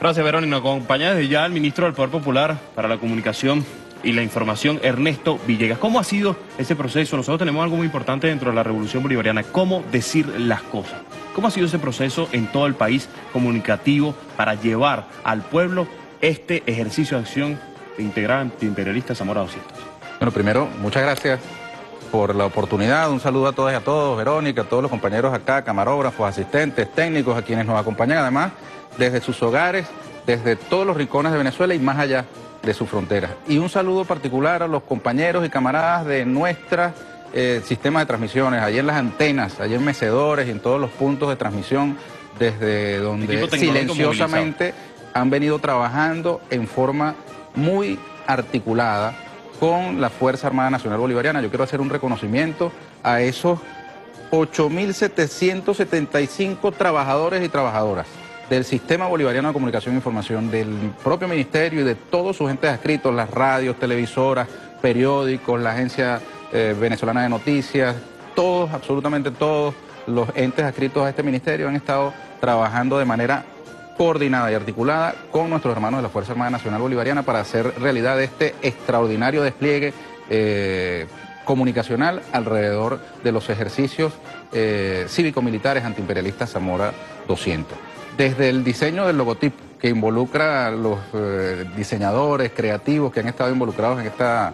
Gracias, Verónica. Nos acompaña desde ya el ministro del Poder Popular para la Comunicación y la Información, Ernesto Villegas. ¿Cómo ha sido ese proceso? Nosotros tenemos algo muy importante dentro de la Revolución Bolivariana, cómo decir las cosas. ¿Cómo ha sido ese proceso en todo el país comunicativo para llevar al pueblo este ejercicio de acción integral antiimperialista Zamora 200? Bueno, primero, muchas gracias por la oportunidad. Un saludo a todas y a todos, Verónica, a todos los compañeros acá, camarógrafos, asistentes, técnicos, a quienes nos acompañan además desde sus hogares, desde todos los rincones de Venezuela y más allá de sus fronteras. Y un saludo particular a los compañeros y camaradas de nuestra eh, sistema de transmisiones, allí en las antenas, allí en mecedores y en todos los puntos de transmisión, desde donde silenciosamente han venido trabajando en forma muy articulada con la Fuerza Armada Nacional Bolivariana. Yo quiero hacer un reconocimiento a esos 8.775 trabajadores y trabajadoras del Sistema Bolivariano de Comunicación e Información, del propio Ministerio y de todos sus entes adscritos, las radios, televisoras, periódicos, la Agencia eh, Venezolana de Noticias, todos, absolutamente todos los entes adscritos a este ministerio han estado trabajando de manera coordinada y articulada con nuestros hermanos de la Fuerza Armada Nacional Bolivariana para hacer realidad este extraordinario despliegue eh, comunicacional alrededor de los ejercicios eh, cívico-militares antiimperialistas Zamora 200. Desde el diseño del logotipo, que involucra a los eh, diseñadores creativos que han estado involucrados en esta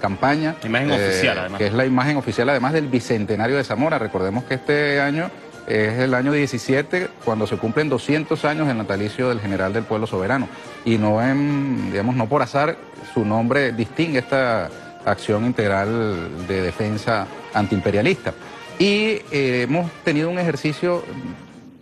campaña. Imagen oficial, además. Que es la imagen oficial, además del bicentenario de Zamora. Recordemos que este año es el año 17 cuando se cumplen 200 años del natalicio del general del pueblo soberano. Y no, en, digamos, no por azar su nombre distingue esta acción integral de defensa antiimperialista. Y eh, hemos tenido un ejercicio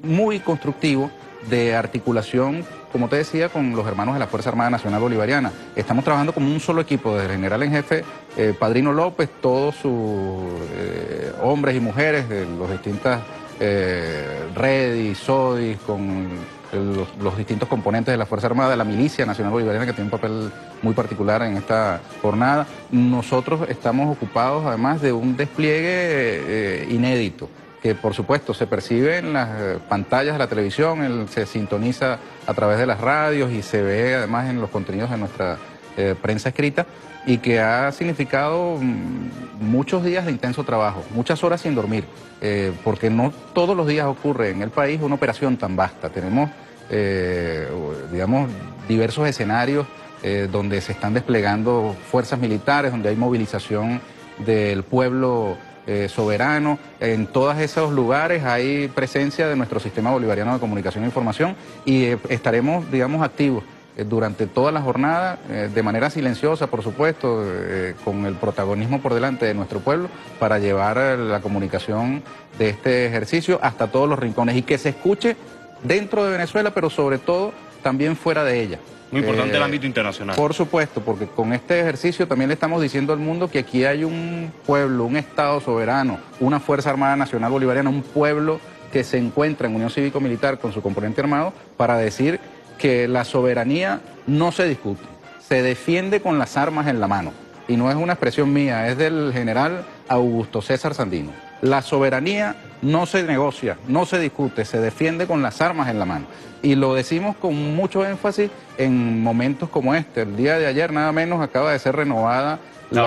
muy constructivo de articulación, como te decía, con los hermanos de la Fuerza Armada Nacional Bolivariana. Estamos trabajando como un solo equipo, desde el general en jefe eh, Padrino López, todos sus eh, hombres y mujeres de las distintas eh, Redi, SODI, con los, distintos componentes de la Fuerza Armada, de la Milicia Nacional Bolivariana, que tiene un papel muy particular en esta jornada. Nosotros estamos ocupados además de un despliegue eh, inédito que por supuesto se percibe en las eh, pantallas de la televisión, se sintoniza a través de las radios y se ve además en los contenidos de nuestra eh, prensa escrita y que ha significado mm, muchos días de intenso trabajo, muchas horas sin dormir. Eh, porque no todos los días ocurre en el país una operación tan vasta. Tenemos, eh, digamos, diversos escenarios eh, donde se están desplegando fuerzas militares, donde hay movilización del pueblo soberano. En todos esos lugares hay presencia de nuestro sistema bolivariano de comunicación e información y estaremos, digamos, activos durante toda la jornada, eh, de manera silenciosa, por supuesto, eh, con el protagonismo por delante de nuestro pueblo, para llevar la comunicación de este ejercicio hasta todos los rincones y que se escuche dentro de Venezuela, pero sobre todo también fuera de ella. Muy importante el ámbito internacional. Por supuesto, porque con este ejercicio también le estamos diciendo al mundo que aquí hay un pueblo, un Estado soberano, una Fuerza Armada Nacional Bolivariana, un pueblo que se encuentra en unión cívico-militar con su componente armado para decir que la soberanía no se discute, se defiende con las armas en la mano. Y no es una expresión mía, es del general Augusto César Sandino. La soberanía no se negocia, no se discute, se defiende con las armas en la mano. Y lo decimos con mucho énfasis en momentos como este. El día de ayer nada menos acaba de ser renovada la,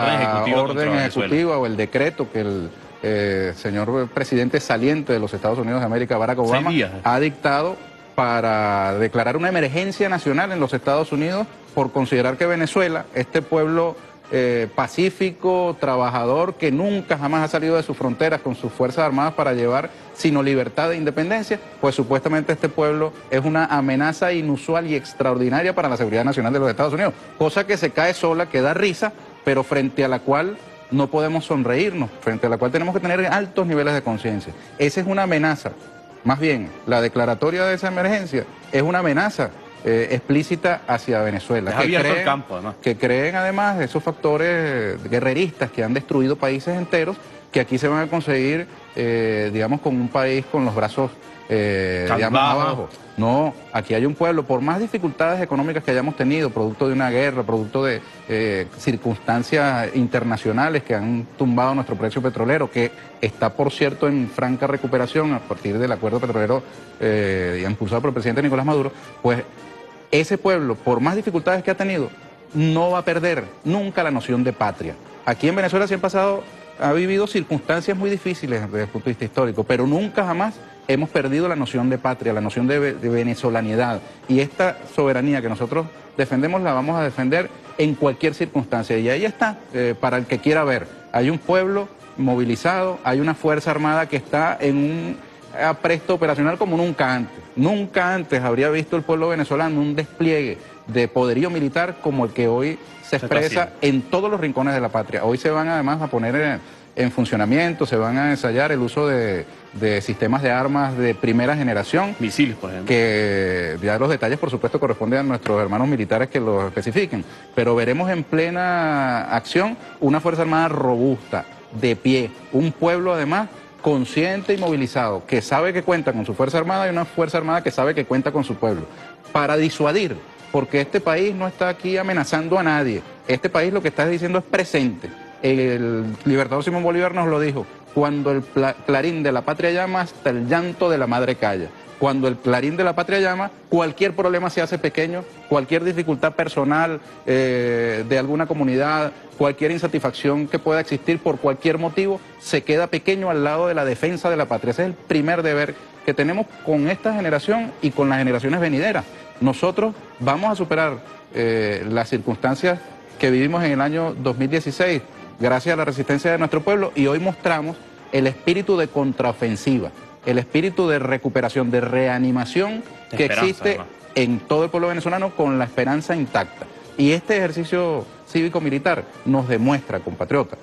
orden ejecutiva, o el decreto que el eh, señor presidente saliente de los Estados Unidos de América, Barack Obama, ha dictado para declarar una emergencia nacional en los Estados Unidos por considerar que Venezuela, este pueblo eh, pacífico, trabajador, que nunca jamás ha salido de sus fronteras con sus Fuerzas Armadas para llevar sino libertad e independencia, pues supuestamente este pueblo es una amenaza inusual y extraordinaria para la seguridad nacional de los Estados Unidos, cosa que se cae sola, que da risa, pero frente a la cual no podemos sonreírnos, frente a la cual tenemos que tener altos niveles de conciencia. Esa es una amenaza más bien, la declaratoria de esa emergencia es una amenaza eh, explícita hacia Venezuela. que creen, campo, además. Que creen además esos factores guerreristas que han destruido países enteros, que aquí se van a conseguir, eh, digamos, con un país con los brazos eh, digamos, abajo. No, aquí hay un pueblo, por más dificultades económicas que hayamos tenido, producto de una guerra, producto de eh, circunstancias internacionales que han tumbado nuestro precio petrolero, que está, por cierto, en franca recuperación a partir del acuerdo petrolero eh, impulsado por el presidente Nicolás Maduro, pues ese pueblo, por más dificultades que ha tenido, no va a perder nunca la noción de patria. Aquí en Venezuela se han pasado, ha vivido circunstancias muy difíciles desde el punto de vista histórico, pero nunca jamás hemos perdido la noción de patria, la noción de, venezolanidad. Y esta soberanía que nosotros defendemos la vamos a defender en cualquier circunstancia. Y ahí está, eh, para el que quiera ver. Hay un pueblo movilizado, hay una Fuerza Armada que está en un apresto operacional como nunca antes. Nunca antes habría visto el pueblo venezolano un despliegue de poderío militar como el que hoy se expresa en todos los rincones de la patria. Hoy se van además a poner en, en funcionamiento, se van a ensayar el uso de, sistemas de armas de primera generación. Misiles, por ejemplo. Que ya los detalles, por supuesto, corresponden a nuestros hermanos militares que los especifiquen. Pero veremos en plena acción una Fuerza Armada robusta, de pie, un pueblo además consciente y movilizado, que sabe que cuenta con su Fuerza Armada y una Fuerza Armada que sabe que cuenta con su pueblo, para disuadir, porque este país no está aquí amenazando a nadie, este país lo que está diciendo es presente el libertador Simón Bolívar nos lo dijo, cuando el clarín de la patria llama, hasta el llanto de la madre calla. Cuando el clarín de la patria llama, cualquier problema se hace pequeño, cualquier dificultad personal eh, de alguna comunidad, cualquier insatisfacción que pueda existir por cualquier motivo, se queda pequeño al lado de la defensa de la patria. Ese es el primer deber que tenemos con esta generación y con las generaciones venideras. Nosotros vamos a superar eh, las circunstancias que vivimos en el año 2016 gracias a la resistencia de nuestro pueblo y hoy mostramos el espíritu de contraofensiva, el espíritu de recuperación, de reanimación que existe en todo el pueblo venezolano con la esperanza intacta. Y este ejercicio cívico-militar nos demuestra, compatriota,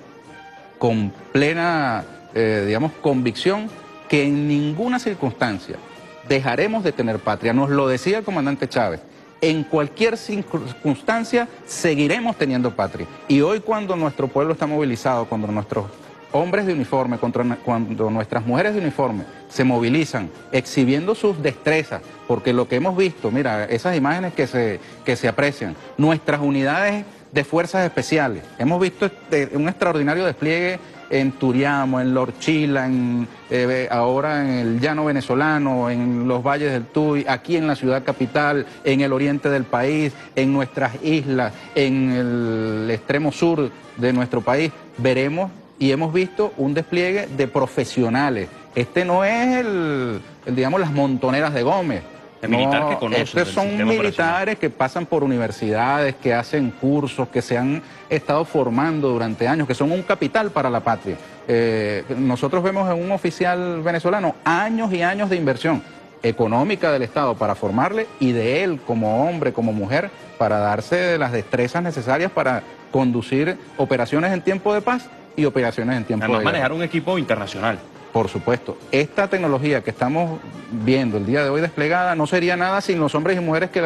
con plena, eh, digamos, convicción que en ninguna circunstancia dejaremos de tener patria. Nos lo decía el comandante Chávez en cualquier circunstancia seguiremos teniendo patria. Y hoy cuando nuestro pueblo está movilizado, cuando nuestros hombres de uniforme, cuando nuestras mujeres de uniforme se movilizan exhibiendo sus destrezas, porque lo que hemos visto, mira, esas imágenes que se, que se aprecian, nuestras unidades de fuerzas especiales, hemos visto este, un extraordinario despliegue en Turiamo, en Lorchila, en, eh, ahora en el llano venezolano, en los valles del Tuy, aquí en la ciudad capital, en el oriente del país, en nuestras islas, en el extremo sur de nuestro país, veremos y hemos visto un despliegue de profesionales. Este no es el digamos, las montoneras de Gómez estos son militares que pasan por universidades, que hacen cursos, que se han estado formando durante años, que son un capital para la patria. Eh, nosotros vemos en un oficial venezolano años y años de inversión económica del Estado para formarle y de él como hombre, como mujer, para darse las destrezas necesarias para conducir operaciones en tiempo de paz y operaciones en tiempo de guerra. manejar un equipo internacional. Por supuesto, esta tecnología que estamos viendo el día de hoy desplegada no sería nada sin los hombres y mujeres que,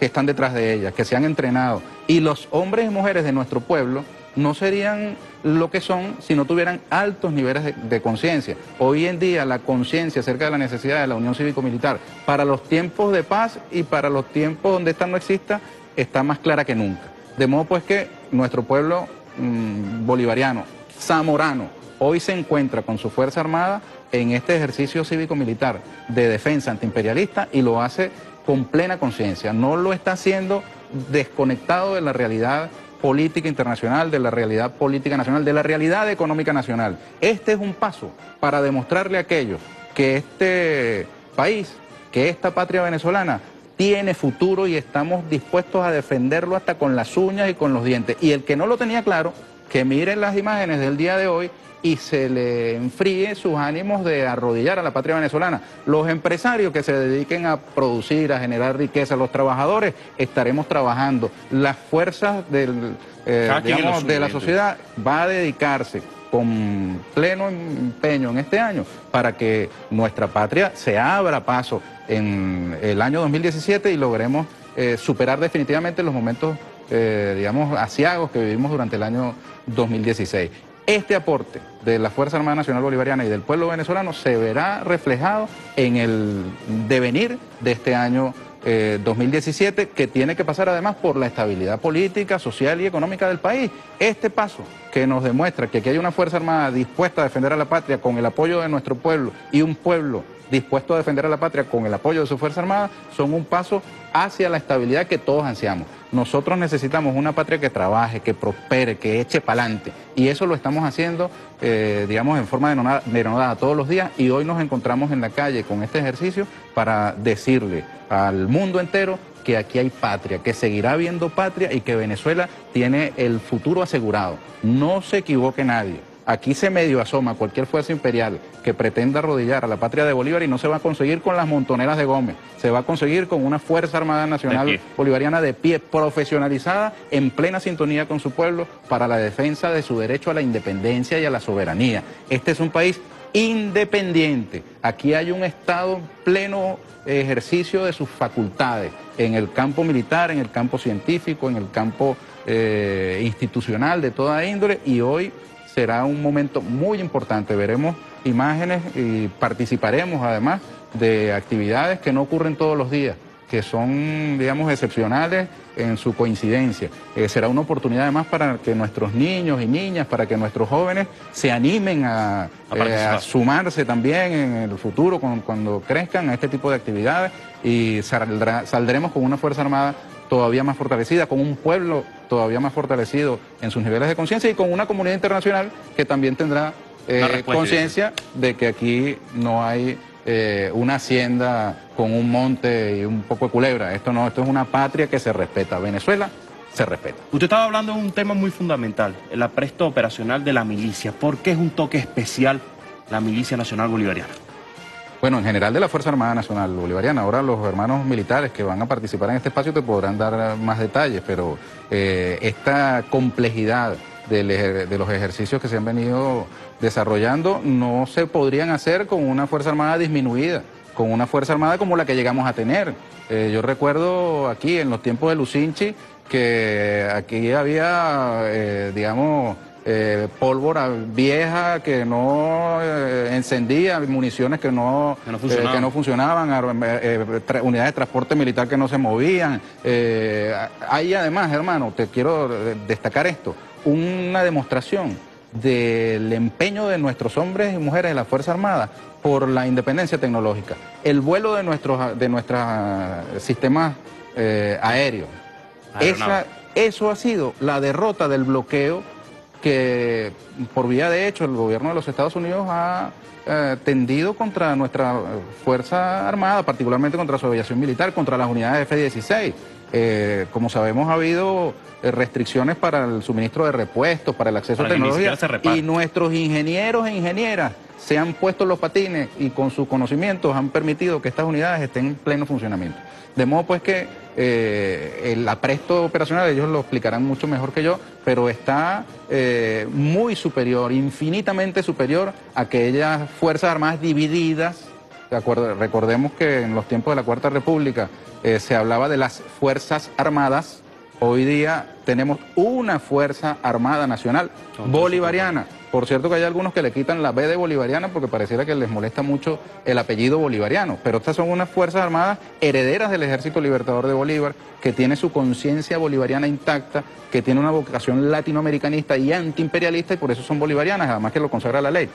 están detrás de ella, que se han entrenado. Y los hombres y mujeres de nuestro pueblo no serían lo que son si no tuvieran altos niveles de, conciencia. Hoy en día la conciencia acerca de la necesidad de la unión cívico-militar para los tiempos de paz y para los tiempos donde esta no exista está más clara que nunca. De modo pues que nuestro pueblo mm, bolivariano, zamorano, hoy se encuentra con su Fuerza Armada en este ejercicio cívico-militar de defensa antiimperialista y lo hace con plena conciencia. No lo está haciendo desconectado de la realidad política internacional, de la realidad política nacional, de la realidad económica nacional. Este es un paso para demostrarle a aquellos que este país, que esta patria venezolana tiene futuro y estamos dispuestos a defenderlo hasta con las uñas y con los dientes. Y el que no lo tenía claro, que miren las imágenes del día de hoy y se le enfríe sus ánimos de arrodillar a la patria venezolana. Los empresarios que se dediquen a producir, a generar riqueza, los trabajadores, estaremos trabajando. Las fuerzas del, eh, de la sociedad va a dedicarse con pleno empeño en este año para que nuestra patria se abra paso en el año 2017 y logremos eh, superar definitivamente los momentos, eh, digamos, asiagos que vivimos durante el año 2016. Este aporte de la Fuerza Armada Nacional Bolivariana y del pueblo venezolano se verá reflejado en el devenir de este año 2017, eh, que tiene que pasar además por la estabilidad política, social y económica del país. Este paso que nos demuestra que aquí hay una Fuerza Armada dispuesta a defender a la patria con el apoyo de nuestro pueblo y un pueblo dispuesto a defender a la patria con el apoyo de su Fuerza Armada, son un paso hacia la estabilidad que todos ansiamos. Nosotros necesitamos una patria que trabaje, que prospere, que eche para adelante. Y eso lo estamos haciendo, eh, digamos, en forma denodada todos los días. Y hoy nos encontramos en la calle con este ejercicio para decirle al mundo entero que aquí hay patria, que seguirá habiendo patria y que Venezuela tiene el futuro asegurado. No se equivoque nadie. Aquí se medio asoma cualquier fuerza imperial que pretenda arrodillar a la patria de Bolívar y no se va a conseguir con las montoneras de Gómez, se va a conseguir con una Fuerza Armada Nacional Bolivariana de pie, profesionalizada, en plena sintonía con su pueblo, para la defensa de su derecho a la independencia y a la soberanía. Este es un país independiente. Aquí hay un Estado pleno ejercicio de sus facultades en el campo militar, en el campo científico, en el campo eh, institucional de toda índole y hoy será un momento muy importante. Veremos imágenes y participaremos además de actividades que no ocurren todos los días, que son, digamos, excepcionales en su coincidencia. Eh, será una oportunidad además para que nuestros niños y niñas, para que nuestros jóvenes se animen a, eh, sumarse también en el futuro cuando crezcan a este tipo de actividades y saldremos con una Fuerza Armada todavía más fortalecida, con un pueblo todavía más fortalecido en sus niveles de conciencia y con una comunidad internacional que también tendrá eh, conciencia de que aquí no hay eh, una hacienda con un monte y un poco de culebra. Esto no, esto es una patria que se respeta. Venezuela se respeta. Usted estaba hablando de un tema muy fundamental, el apresto operacional de la milicia. ¿Por qué es un toque especial la Milicia Nacional Bolivariana? Bueno, en general de la Fuerza Armada Nacional Bolivariana. Ahora los hermanos militares que van a participar en este espacio te podrán dar más detalles, pero eh, esta complejidad de, los ejercicios que se han venido desarrollando no se podrían hacer con una Fuerza Armada disminuida, con una Fuerza Armada como la que llegamos a tener. Eh, yo recuerdo aquí en los tiempos de Lucinchi que aquí había, eh, digamos, eh, pólvora vieja que no eh, encendía, municiones que no, que no funcionaban, eh, unidades de transporte militar que no se movían. hay además, hermano, te quiero destacar esto, una demostración del empeño de nuestros hombres y mujeres de la Fuerza Armada por la independencia tecnológica. El vuelo de nuestros de nuestros sistemas aéreos. eso ha sido la derrota del bloqueo que por vía de hecho el gobierno de los Estados Unidos ha eh, tendido contra nuestra Fuerza Armada, particularmente contra su aviación militar, contra las unidades F-16. Eh, como sabemos, ha habido eh, restricciones para el suministro de repuestos, para el acceso a tecnología, y nuestros ingenieros e ingenieras se han puesto los patines y con sus conocimientos han permitido que estas unidades estén en pleno funcionamiento. De modo pues que eh, el apresto operacional, ellos lo explicarán mucho mejor que yo, pero está eh, muy superior, infinitamente superior a aquellas Fuerzas Armadas divididas. recordemos que en los tiempos de la Cuarta República eh, se hablaba de las Fuerzas Armadas. Hoy día tenemos una Fuerza Armada Nacional bolivariana por cierto que hay algunos que le quitan la B de bolivariana porque pareciera que les molesta mucho el apellido bolivariano, pero estas son unas Fuerzas Armadas herederas del Ejército Libertador de Bolívar, que tiene su conciencia bolivariana intacta, que tiene una vocación latinoamericanista y antiimperialista y por eso son bolivarianas, además que lo consagra la ley.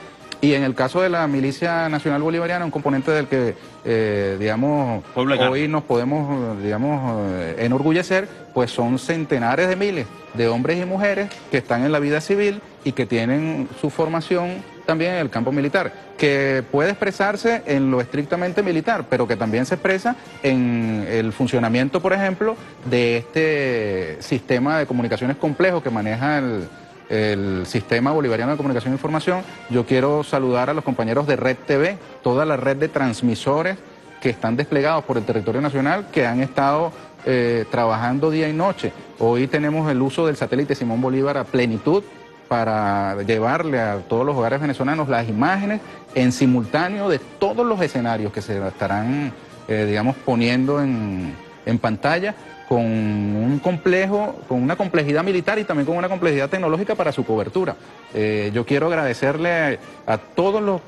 Y en el caso de la Milicia Nacional Bolivariana, un componente del que, eh, digamos, hoy nos podemos, digamos, eh, enorgullecer, pues son centenares de miles de hombres y mujeres que están en la vida civil y que tienen su formación también en el campo militar, que puede expresarse en lo estrictamente militar, pero que también se expresa en el funcionamiento, por ejemplo, de este sistema de comunicaciones complejo que maneja el el Sistema Bolivariano de Comunicación e Información. Yo quiero saludar a los compañeros de Red TV, toda la red de transmisores que están desplegados por el territorio nacional, que han estado eh, trabajando día y noche. Hoy tenemos el uso del satélite Simón Bolívar a plenitud para llevarle a todos los hogares venezolanos las imágenes en simultáneo de todos los escenarios que se estarán, eh, digamos, poniendo en, en pantalla con un complejo, con una complejidad militar y también con una complejidad tecnológica para su cobertura. Eh, yo quiero agradecerle a, todos los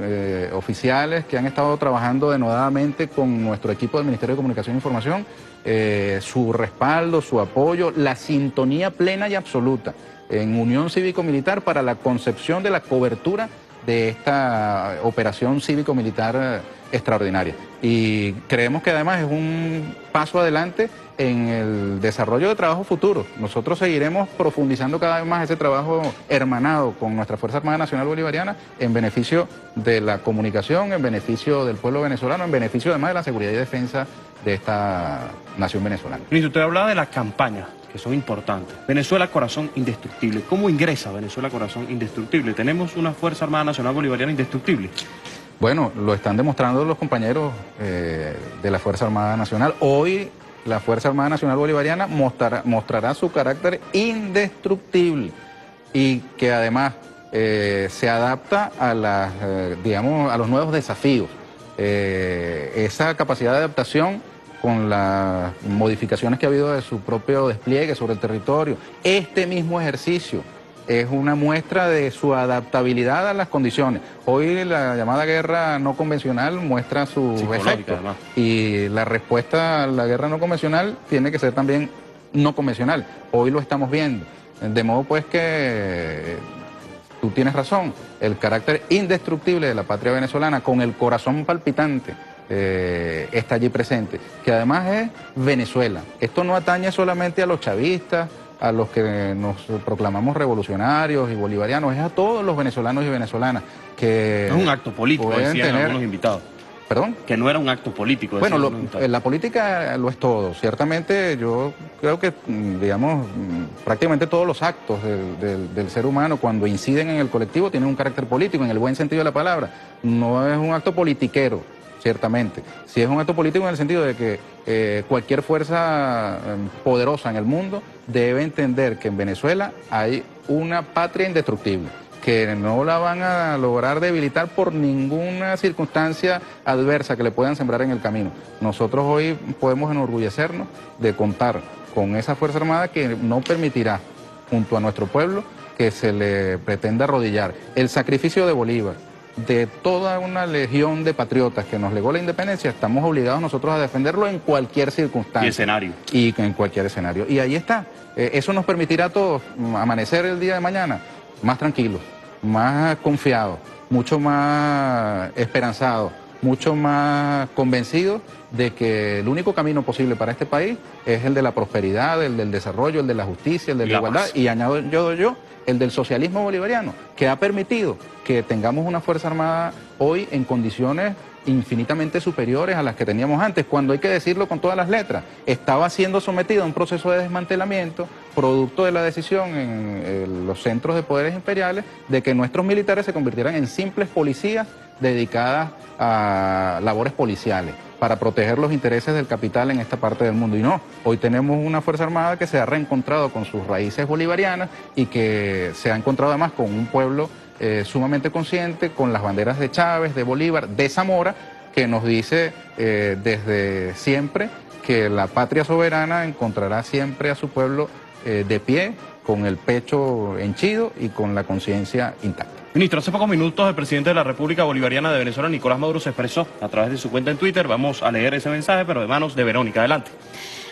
eh, oficiales que han estado trabajando denodadamente con nuestro equipo del Ministerio de Comunicación e Información, eh, su respaldo, su apoyo, la sintonía plena y absoluta en Unión Cívico-Militar para la concepción de la cobertura de esta operación cívico-militar extraordinaria. Y creemos que además es un paso adelante en el desarrollo de trabajo futuro. Nosotros seguiremos profundizando cada vez más ese trabajo hermanado con nuestra Fuerza Armada Nacional Bolivariana en beneficio de la comunicación, en beneficio del pueblo venezolano, en beneficio además de la seguridad y defensa de esta nación venezolana. Ministro, usted hablaba de las campañas que son importantes. Venezuela Corazón Indestructible. ¿Cómo ingresa Venezuela Corazón Indestructible? ¿Tenemos una Fuerza Armada Nacional Bolivariana indestructible? Bueno, lo están demostrando los compañeros eh, de la Fuerza Armada Nacional. Hoy la Fuerza Armada Nacional Bolivariana mostrará, su carácter indestructible y que además eh, se adapta a, las, eh, digamos, a los nuevos desafíos. Esa capacidad de adaptación con las modificaciones que ha habido de su propio despliegue sobre el territorio, este mismo ejercicio es una muestra de su adaptabilidad a las condiciones. Hoy la llamada guerra no convencional muestra su efecto y la respuesta a la guerra no convencional tiene que ser también no convencional. Hoy lo estamos viendo. De modo pues que tú tienes razón, el carácter indestructible de la patria venezolana con el corazón palpitante eh, está allí presente, que además es Venezuela. Esto no atañe solamente a los chavistas, a los que nos proclamamos revolucionarios y bolivarianos, es a todos los venezolanos y venezolanas que... Es un acto político, decían algunos invitados. ¿Perdón? Que no era un acto político. Bueno, la política lo es todo. Ciertamente yo creo que, mm, digamos, mm, prácticamente todos los actos del, ser humano cuando inciden en el colectivo tienen un carácter político, en el buen sentido de la palabra. No es un acto politiquero, ciertamente. Si es un acto político en el sentido de que eh, cualquier fuerza em, poderosa en el mundo debe entender que en Venezuela hay una patria indestructible, que no la van a lograr debilitar por ninguna circunstancia adversa que le puedan sembrar en el camino. Nosotros hoy podemos enorgullecernos de contar con esa Fuerza Armada que no permitirá, junto a nuestro pueblo, que se le pretenda arrodillar. El sacrificio de Bolívar, de toda una legión de patriotas que nos legó la independencia, estamos obligados nosotros a defenderlo en cualquier circunstancia. Y escenario. Y en cualquier escenario. Y ahí está. Eh, eso nos permitirá a todos amanecer el día de mañana más tranquilos, más confiados, mucho más esperanzados, mucho más convencidos de que el único camino posible para este país es el de la prosperidad, el del desarrollo, el de la justicia, el de la, igualdad. Y añado yo, yo el del socialismo bolivariano, que ha permitido que tengamos una Fuerza Armada hoy en condiciones infinitamente superiores a las que teníamos antes, cuando hay que decirlo con todas las letras, estaba siendo sometido a un proceso de desmantelamiento, producto de la decisión en, los centros de poderes imperiales, de que nuestros militares se convirtieran en simples policías dedicadas a labores policiales para proteger los intereses del capital en esta parte del mundo. Y no, hoy tenemos una Fuerza Armada que se ha reencontrado con sus raíces bolivarianas y que se ha encontrado además con un pueblo eh, sumamente consciente, con las banderas de Chávez, de Bolívar, de Zamora, que nos dice eh, desde siempre que la patria soberana encontrará siempre a su pueblo eh, de pie, con el pecho henchido y con la conciencia intacta. Ministro, hace pocos minutos el presidente de la República Bolivariana de Venezuela, Nicolás Maduro, se expresó a través de su cuenta en Twitter. Vamos a leer ese mensaje, pero de manos de Verónica. Adelante.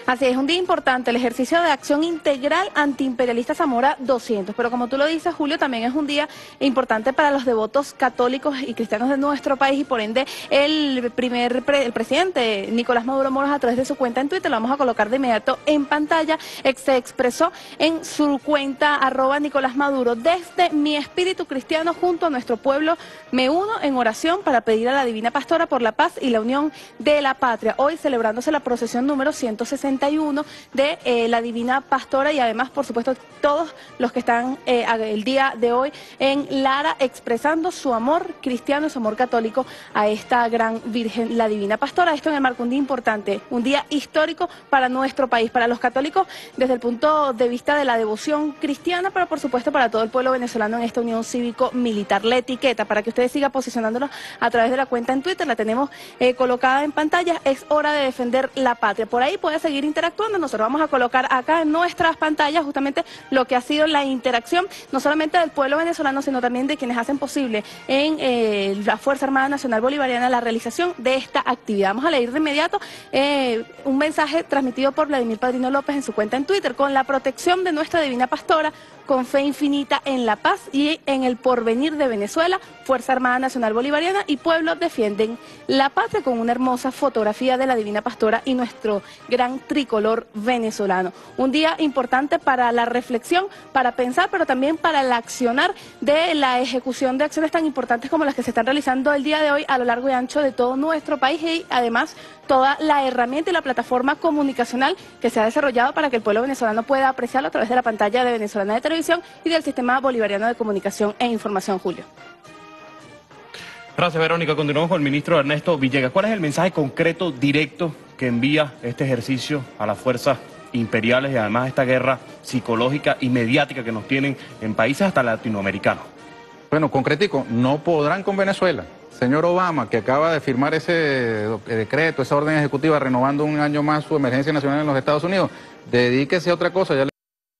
Así es, un día importante, el ejercicio de acción integral antiimperialista Zamora 200. Pero como tú lo dices, Julio, también es un día importante para los devotos católicos y cristianos de nuestro país y por ende el primer el presidente Nicolás Maduro Moros a través de su cuenta en Twitter, lo vamos a colocar de inmediato en pantalla, se expresó en su cuenta arroba Nicolás Maduro, desde mi espíritu cristiano junto a nuestro pueblo me uno en oración para pedir a la Divina Pastora por la paz y la unión de la patria. Hoy celebrándose la procesión número 160 41 de eh, la Divina Pastora y además, por supuesto, todos los que están eh, el día de hoy en Lara expresando su amor cristiano su amor católico a esta gran Virgen, la Divina Pastora. Esto en el marco un día importante, un día histórico para nuestro país, para los católicos desde el punto de vista de la devoción cristiana, pero por supuesto para todo el pueblo venezolano en esta unión cívico-militar. La etiqueta, para que ustedes sigan posicionándonos a través de la cuenta en Twitter, la tenemos eh, colocada en pantalla, es hora de defender la patria. Por ahí puede seguir interactuando, nosotros vamos a colocar acá en nuestras pantallas justamente lo que ha sido la interacción, no solamente del pueblo venezolano, sino también de quienes hacen posible en eh, la Fuerza Armada Nacional Bolivariana la realización de esta actividad. Vamos a leer de inmediato eh, un mensaje transmitido por Vladimir Padrino López en su cuenta en Twitter, con la protección de nuestra divina pastora, con fe infinita en la paz y en el porvenir de Venezuela, Fuerza Armada Nacional Bolivariana y pueblo defienden la patria con una hermosa fotografía de la Divina Pastora y nuestro gran tricolor venezolano. Un día importante para la reflexión, para pensar, pero también para el accionar de la ejecución de acciones tan importantes como las que se están realizando el día de hoy a lo largo y ancho de todo nuestro país y además toda la herramienta y la plataforma comunicacional que se ha desarrollado para que el pueblo venezolano pueda apreciarlo a través de la pantalla de Venezolana de Televisión y del Sistema Bolivariano de Comunicación e Información, Julio. Gracias, Verónica. Continuamos con el ministro Ernesto Villegas. ¿Cuál es el mensaje concreto, directo, que envía este ejercicio a las fuerzas imperiales y además esta guerra psicológica y mediática que nos tienen en países hasta latinoamericanos? Bueno, concretico, no podrán con Venezuela. Señor Obama, que acaba de firmar ese decreto, esa orden ejecutiva renovando un año más su emergencia nacional en los Estados Unidos, dedíquese a otra cosa. Ya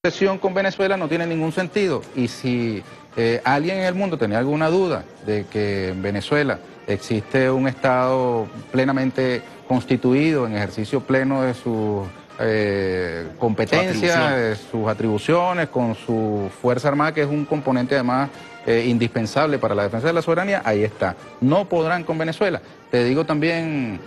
sesión con Venezuela no tiene ningún sentido. Y si eh, alguien en el mundo tenía alguna duda de que en Venezuela existe un Estado plenamente constituido en ejercicio pleno de sus eh, competencias, de sus atribuciones, con su Fuerza Armada, que es un componente además eh, indispensable para la defensa de la soberanía, ahí está. No podrán con Venezuela. Te digo también,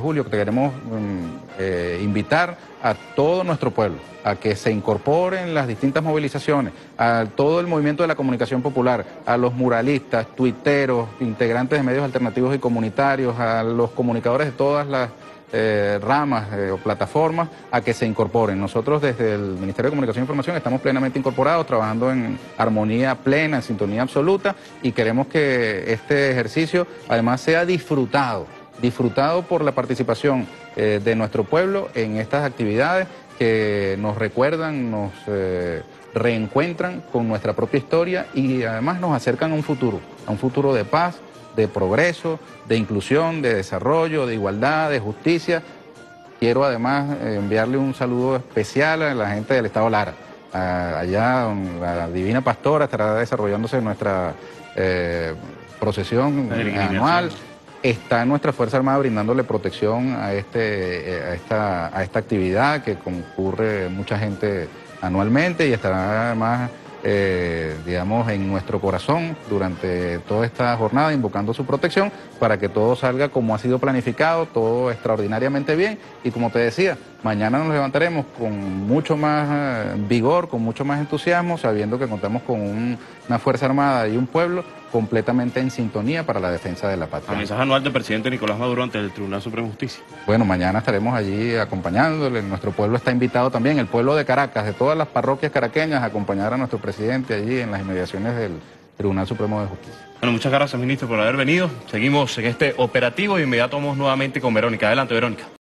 Julio, que te queremos mm, invitar a todo nuestro pueblo a que se incorporen las distintas movilizaciones, a todo el movimiento de la comunicación popular, a los muralistas, tuiteros, integrantes de medios alternativos y comunitarios, a los comunicadores de todas las eh, ramas eh, o plataformas a que se incorporen. Nosotros desde el Ministerio de Comunicación e Información estamos plenamente incorporados, trabajando en armonía plena, en sintonía absoluta y queremos que este ejercicio además sea disfrutado, disfrutado por la participación eh, de nuestro pueblo en estas actividades que nos recuerdan, nos reencuentran con nuestra propia historia y además nos acercan a un futuro, a un futuro de paz, de progreso, de inclusión, de desarrollo, de igualdad, de justicia. Quiero además eh, enviarle un saludo especial a la gente del Estado Lara. allá la Divina Pastora estará desarrollándose nuestra eh, procesión anual está nuestra Fuerza Armada brindándole protección a, este, eh, a, esta, a esta actividad que concurre mucha gente anualmente y estará además eh, digamos, en nuestro corazón durante toda esta jornada, invocando su protección para que todo salga como ha sido planificado, todo extraordinariamente bien. Y como te decía, mañana nos levantaremos con mucho más eh, vigor, con mucho más entusiasmo, sabiendo que contamos con una Fuerza Armada y un pueblo completamente en sintonía para la defensa de la patria. El mensaje anual del presidente Nicolás Maduro ante el Tribunal Supremo de Justicia. Bueno, mañana estaremos allí acompañándole. Nuestro pueblo está invitado también, el pueblo de Caracas, de todas las parroquias caraqueñas, a acompañar a nuestro presidente allí en las inmediaciones del Tribunal Supremo de Justicia. Bueno, muchas gracias, ministro, por haber venido. Seguimos en este operativo y inmediato vamos nuevamente con Verónica. Adelante, Verónica.